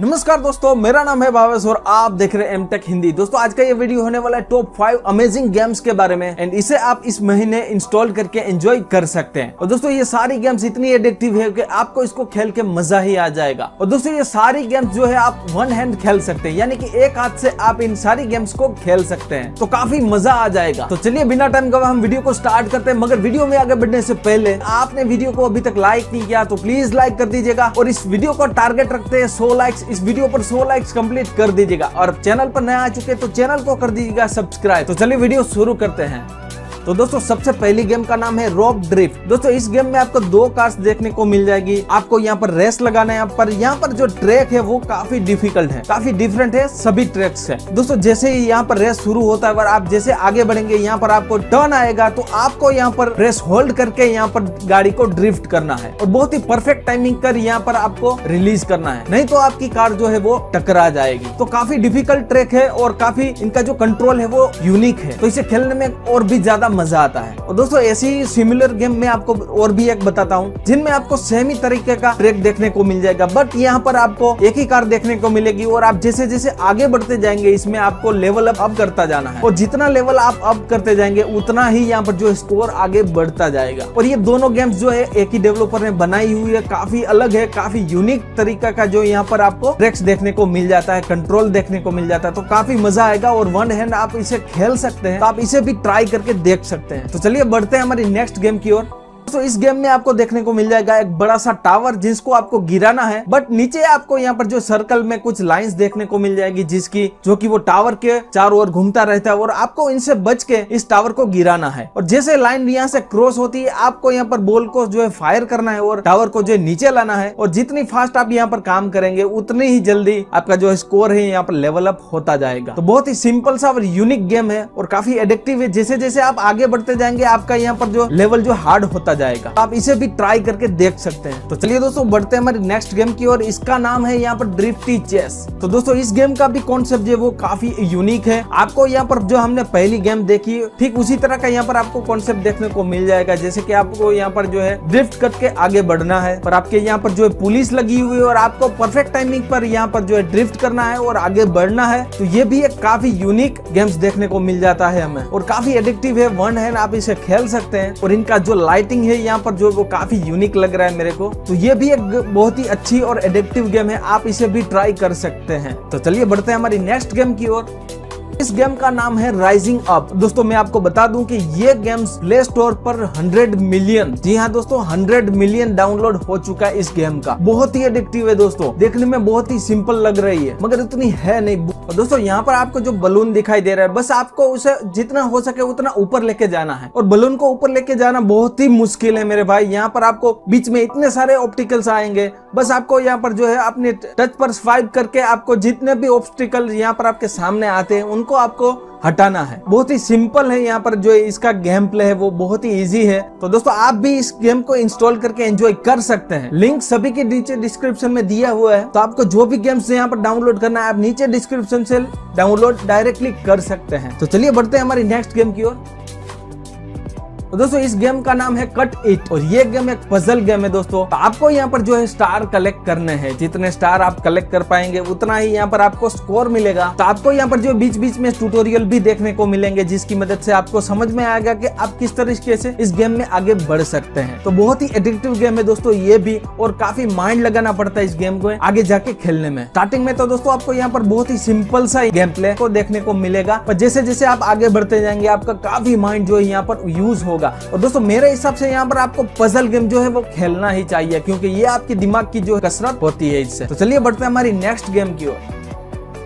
नमस्कार दोस्तों, मेरा नाम है भावेश और आप देख रहे हैं एम टेक हिंदी। दोस्तों, आज का ये वीडियो होने वाला है टॉप फाइव अमेजिंग गेम्स के बारे में एंड इसे आप इस महीने इंस्टॉल करके एंजॉय कर सकते हैं। और दोस्तों, ये सारी गेम्स इतनी एडिक्टिव है कि आपको इसको खेल के मज़ा ही आ जाएगा। और दोस्तों, ये सारी गेम्स जो है आप वन हैंड खेल सकते हैं, यानी कि एक हाथ से आप इन सारी गेम्स को खेल सकते हैं तो काफ़ी मज़ा आ जाएगा। तो चलिए, बिना टाइम गवा हम वीडियो को स्टार्ट करते हैं, मगर वीडियो में आगे बढ़ने से पहले आपने वीडियो को अभी तक लाइक नहीं किया तो प्लीज़ लाइक कर दीजिएगा। और इस वीडियो को टारगेट रखते हैं सो लाइक्स इस वीडियो पर 100 लाइक्स कंप्लीट कर दीजिएगा। और चैनल पर नया आ चुके तो चैनल को कर दीजिएगा सब्सक्राइब तो चलिए वीडियो शुरू करते हैं। तो दोस्तों, सबसे पहली गेम का नाम है रॉक ड्रिफ्ट दोस्तों, इस गेम में आपको दो कार्स देखने को मिल जाएगी। आपको यहाँ पर रेस लगाना है, पर यहाँ पर जो ट्रैक है, वो काफ़ी डिफ़िकल्ट है। काफ़ी डिफरेंट है, सभी ट्रैक से दोस्तों, जैसे ही यहाँ पर रेस शुरू होता है आप जैसे आगे बढ़ेंगे, यहाँ पर आपको टर्न आएगा तो आपको यहाँ पर रेस होल्ड करके यहाँ पर गाड़ी को ड्रिफ्ट करना है। और बहुत ही परफेक्ट टाइमिंग कर यहाँ पर आपको रिलीज़ करना है। नहीं तो आपकी कार जो है, वो टकरा जाएगी। तो काफ़ी डिफ़िकल्ट ट्रैक है, और काफ़ी इनका जो कंट्रोल है, वो यूनिक है। तो इसे खेलने में और भी ज़्यादा मज़ा आता है। और दोस्तों, ऐसी सिमिलर गेम में आपको और भी एक बताता हूँ, जिनमें आपको सेम ही तरीके का ट्रैक देखने को मिल जाएगा। बट यहाँ पर आपको एक ही कार देखने को मिलेगी और आप जैसे जैसे आगे बढ़ते जाएँगे, इसमें आपको लेवल अप अप करता जाना है। और जितना लेवल आप अप करते जाएँगे, उतना ही यहाँ पर जो स्कोर आगे बढ़ता जाएगा। और ये दोनों गेम्स जो है, एक ही डेवलपर ने बनाई हुई है, काफ़ी अलग है, काफ़ी यूनिक तरीका का जो यहाँ पर आपको ट्रैक्स देखने को मिल जाता है कंट्रोल देखने को मिल जाता है। तो काफ़ी मज़ा आएगा और वन हैंड आप इसे खेल सकते हैं तो आप इसे भी ट्राई करके देख सकते हैं। तो चलिए बढ़ते हैं हमारी नेक्स्ट गेम की ओर। तो इस गेम में आपको देखने को मिल जाएगा एक बड़ा सा टावर जिसको आपको गिराना है। बट नीचे आपको यहाँ पर जो सर्कल में कुछ लाइंस देखने को मिल जाएगी जिसकी, जो कि वो टावर के चारों ओर घूमता रहता है और आपको इनसे बच के इस टावर को गिराना है। और जैसे लाइन यहाँ से क्रॉस होती है, आपको यहाँ पर बॉल को जो है फायर करना है और टावर को जो है नीचे लाना है। और जितनी फास्ट आप यहाँ पर काम करेंगे, उतनी ही जल्दी आपका जो स्कोर है यहाँ पर लेवल अप होता जाएगा। तो बहुत ही सिंपल सा और यूनिक गेम है और काफ़ी एडिक्टिव है। जैसे जैसे आप आगे बढ़ते जाएँगे, आपका यहाँ पर जो लेवल जो हार्ड होता जाएगा। आप इसे भी ट्राई करके देख सकते हैं। तो चलिए दोस्तों, बढ़ते हैं हमारे नेक्स्ट गेम की और इसका नाम है यहाँ पर ड्रिफ्टी चेस तो दोस्तों, इस गेम का भी कॉन्सेप्ट वो काफ़ी यूनिक है। आपको यहाँ पर जो हमने पहली गेम देखी, ठीक उसी तरह का यहाँ पर आपको कॉन्सेप्ट देखने को मिल जाएगा। जैसे की आपको यहाँ पर जो है ड्रिफ्ट करके आगे बढ़ना है। और आपके यहाँ पर जो है पुलिस लगी हुई है और आपको परफेक्ट टाइमिंग पर यहाँ पर जो है ड्रिफ्ट करना है और आगे बढ़ना है। तो ये भी एक काफ़ी यूनिक गेम्स देखने को मिल जाता है हमें। और काफ़ी एडिक्टिव है वन हैंड आप इसे खेल सकते हैं। और इनका जो लाइटिंग है यहाँ पर जो वो काफ़ी यूनिक लग रहा है मेरे को। तो ये भी एक बहुत ही अच्छी और एडिक्टिव गेम है, आप इसे भी ट्राई कर सकते हैं। तो चलिए बढ़ते हैं हमारी नेक्स्ट गेम की ओर। इस गेम का नाम है राइजिंग अप। दोस्तों, मैं आपको बता दूँ कि ये गेम्स प्ले स्टोर पर 100 मिलियन, जी हाँ दोस्तों 100 मिलियन डाउनलोड हो चुका है इस गेम का। बहुत ही एडिक्टिव है दोस्तों। देखने में बहुत ही सिंपल लग रही है, मगर इतनी है नहीं। दोस्तों, यहाँ पर आपको जो बलून दिखाई दे रहा है, बस आपको उसे जितना हो सके उतना ऊपर लेके जाना है। और बलून को ऊपर लेके जाना बहुत ही मुश्किल है मेरे भाई। यहाँ पर आपको बीच में इतने सारे ऑप्टिकल्स आएँगे, बस आपको यहाँ पर जो है अपने टच पर स्वाइप करके आपको जितने भी ऑप्टिकल यहाँ पर आपके सामने आते हैं, उनको आपको हटाना है। बहुत ही सिंपल है यहाँ पर जो इसका गेम प्ले है, वो बहुत ही इजी है। तो दोस्तों, आप भी इस गेम को इंस्टॉल करके एंजॉय कर सकते हैं। लिंक सभी के नीचे डिस्क्रिप्शन में दिया हुआ है। तो आपको जो भी गेम्स यहाँ पर डाउनलोड करना है, आप नीचे डिस्क्रिप्शन से डाउनलोड डायरेक्टली कर सकते हैं। तो चलिए बढ़ते हैं हमारी नेक्स्ट गेम की ओर। तो दोस्तों, इस गेम का नाम है कट इट, और ये गेम एक पजल गेम है दोस्तों। तो आपको यहाँ पर जो है स्टार कलेक्ट करने हैं। जितने स्टार आप कलेक्ट कर पाएँगे, उतना ही यहाँ पर आपको स्कोर मिलेगा। तो आपको यहाँ पर जो बीच बीच में ट्यूटोरियल भी देखने को मिलेंगे, जिसकी मदद से आपको समझ में आएगा कि आप किस तरीके से इस गेम में आगे बढ़ सकते हैं। तो बहुत ही एडिक्टिव गेम है दोस्तों ये भी, और काफ़ी माइंड लगाना पड़ता है इस गेम को आगे जाके खेलने में। स्टार्टिंग में तो दोस्तों आपको यहाँ पर बहुत ही सिंपल सा गेम प्ले को देखने को मिलेगा। पर जैसे जैसे आप आगे बढ़ते जाएँगे, आपका काफ़ी माइंड जो है यहाँ पर यूज़ होगा। और दोस्तों, मेरे हिसाब से यहाँ पर आपको पजल गेम जो है वो खेलना ही चाहिए, क्योंकि ये आपके दिमाग की जो कसरत होती है इससे। तो चलिए बढ़ते हैं हमारी नेक्स्ट गेम की ओर।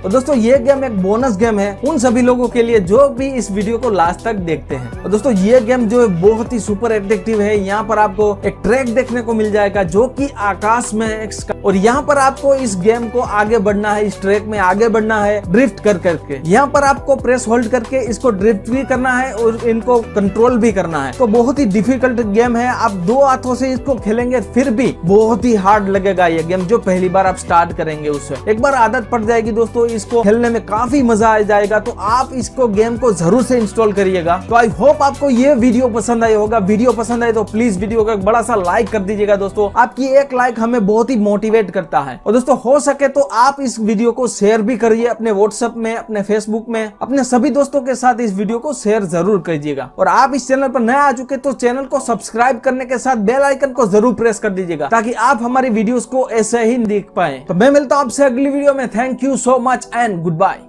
तो दोस्तों, ये गेम एक बोनस गेम है उन सभी लोगों के लिए जो भी इस वीडियो को लास्ट तक देखते हैं। और दोस्तों, ये गेम जो है बहुत ही सुपर एडिक्टिव है। यहाँ पर आपको एक ट्रैक देखने को मिल जाएगा जो की आकाश में और यहाँ पर आपको इस गेम को आगे बढ़ना है, इस ट्रैक में आगे बढ़ना है ड्रिफ्ट कर करके। यहाँ पर आपको प्रेस होल्ड करके इसको ड्रिफ्ट भी करना है और इनको कंट्रोल भी करना है। तो बहुत ही डिफ़िकल्ट गेम है। आप दो हाथों से इसको खेलेंगे, फिर भी बहुत ही हार्ड लगेगा ये गेम जो पहली बार आप स्टार्ट करेंगे उससे एक बार आदत पड़ जाएगी दोस्तों इसको खेलने में काफ़ी मज़ा आ जाएगा तो आप इसको गेम को ज़रूर से इंस्टॉल करिएगा। तो आई होप आपको ये वीडियो पसंद आया होगा। वीडियो पसंद आए तो प्लीज़ वीडियो का बड़ा सा लाइक कर दीजिएगा दोस्तों। आपकी एक लाइक हमें बहुत ही मोटिवेट करता है। और दोस्तों, हो सके तो आप इस वीडियो को शेयर भी करिए अपने व्हाट्सएप में, अपने फेसबुक में। अपने सभी दोस्तों के साथ इस वीडियो को शेयर ज़रूर करिएगा और आप इस चैनल पर नए आ चुके तो चैनल को सब्सक्राइब करने के साथ बेल आइकन को ज़रूर प्रेस कर दीजिएगा, ताकि आप हमारी वीडियोस को ऐसे ही देख पाए। तो मैं मिलता हूँ आपसे अगली वीडियो में। Thank you so much and goodbye